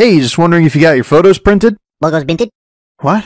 Hey, just wondering if you got your photos printed? Logos minted? What?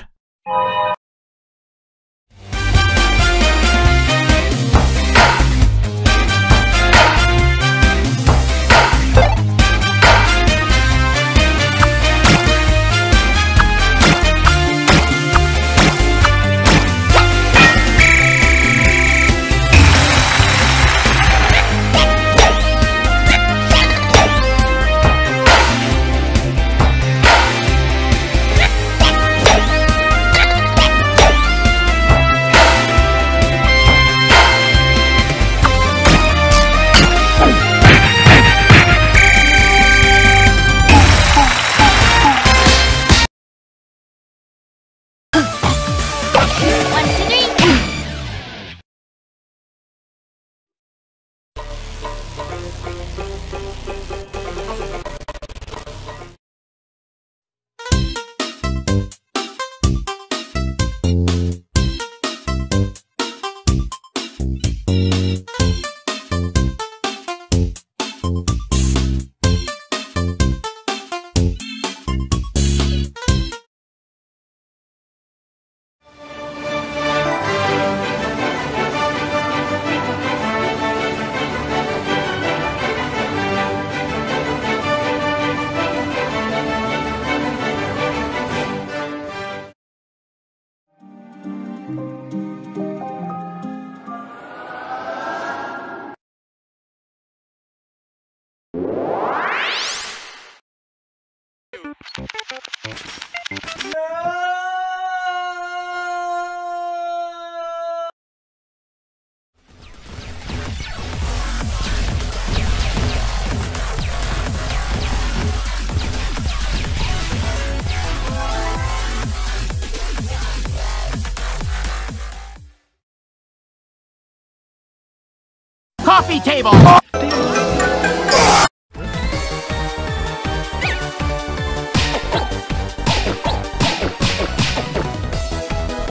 Coffee table!